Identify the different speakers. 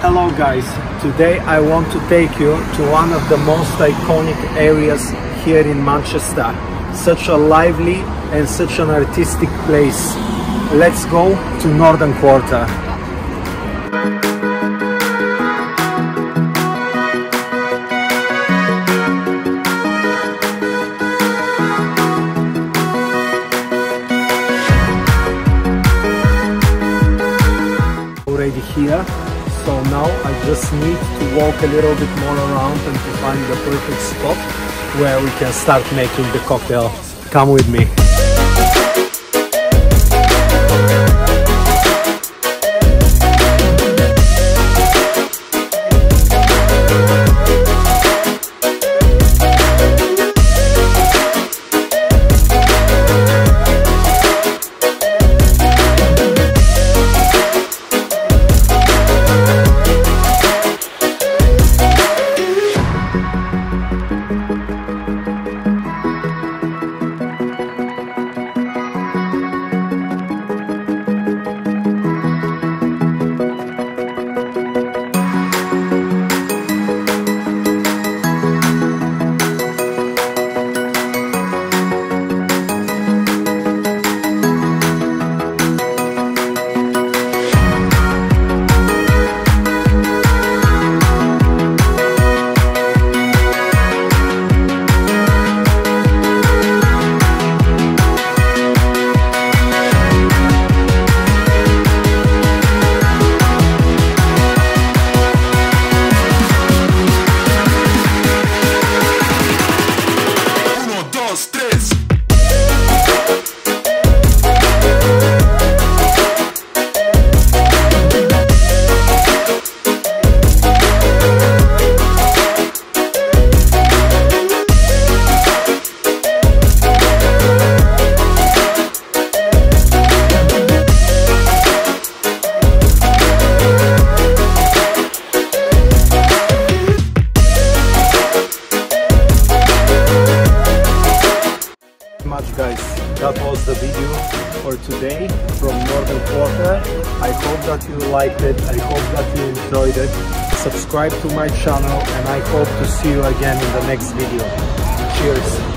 Speaker 1: Hello guys, today I want to take you to one of the most iconic areas here in Manchester. Such a lively and such an artistic place. Let's go to Northern Quarter. Already here, so now I just need to walk a little bit more around and to find the perfect spot where we can start making the cocktail. Come with me. Much guys. That was the video for today from northern quarter. I hope that you liked it. I hope that you enjoyed it. Subscribe to my channel and i hope to see you again in the next video. Cheers